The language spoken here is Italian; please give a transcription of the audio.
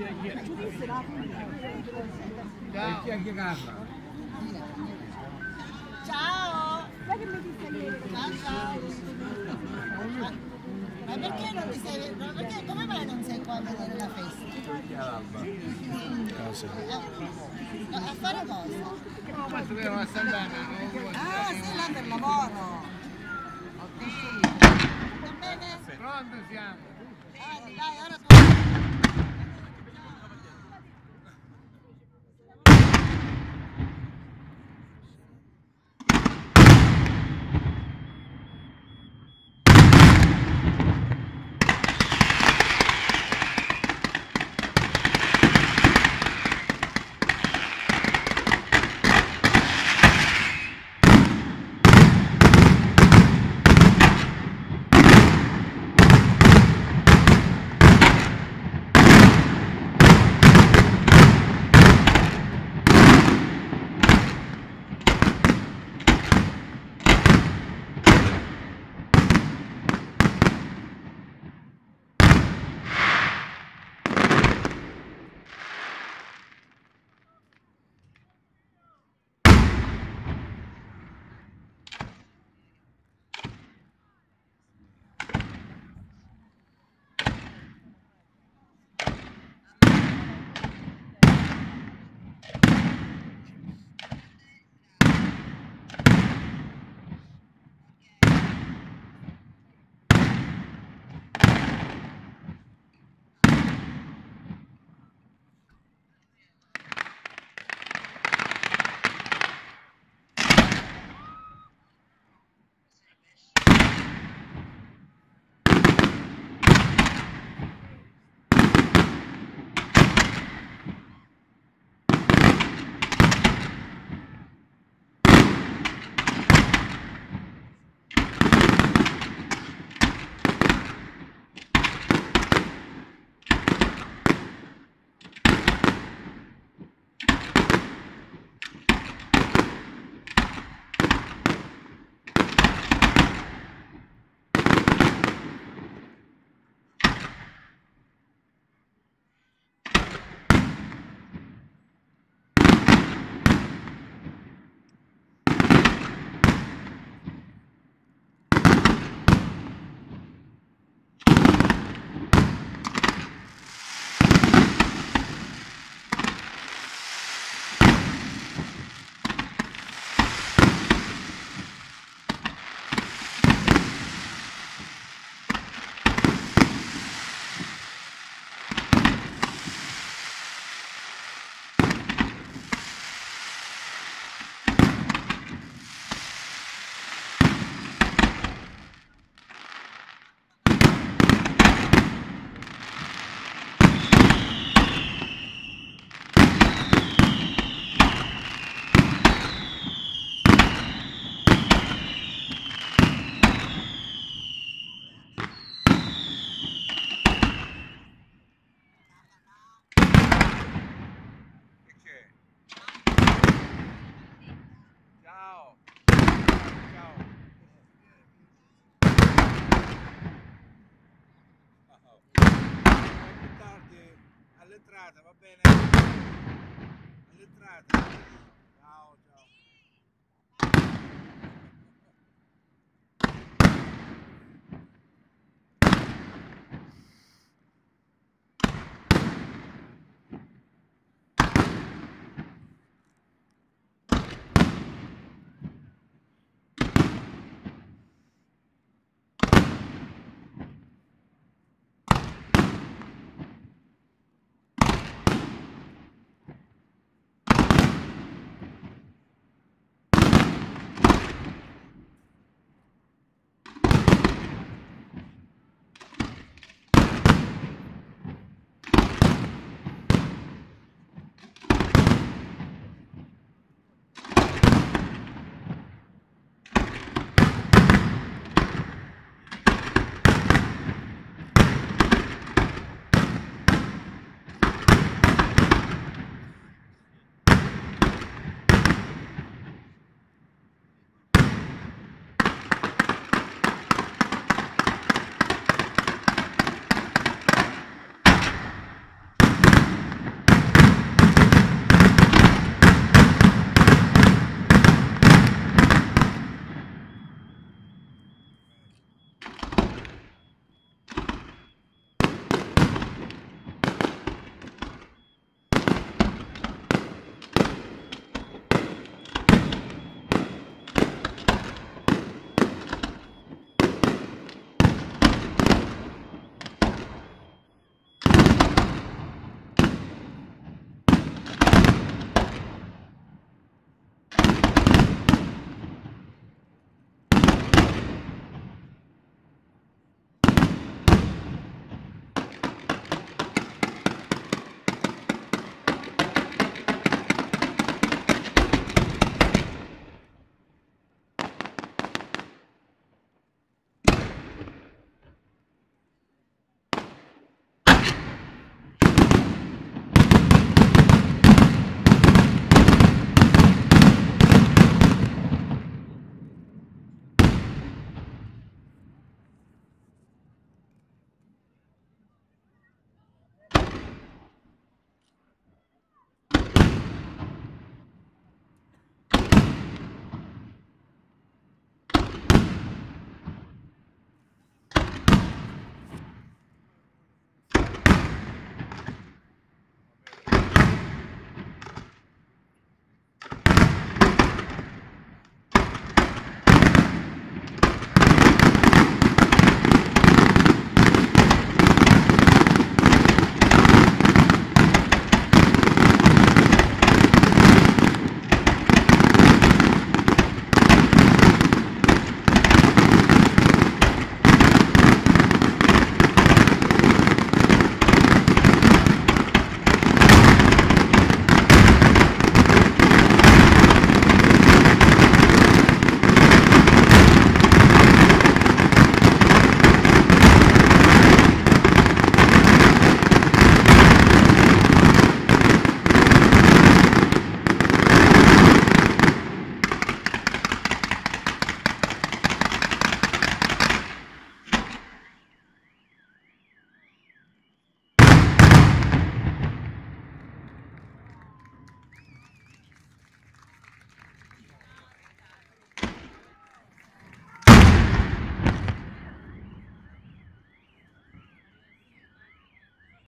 Ciao. Ciao! Ciao ciao! Ma, perché non ti sei... ma Perché, come mai non sei qua a vedere la festa? Chi è l'alba? A, fare cosa? No, ma sapevo a Sant'Anna, non Ah, sei là per lavoro! Ho capito! Va bene? Pronto siamo? Dai, dai, ora tu... all'entrata, va bene? All'entrata.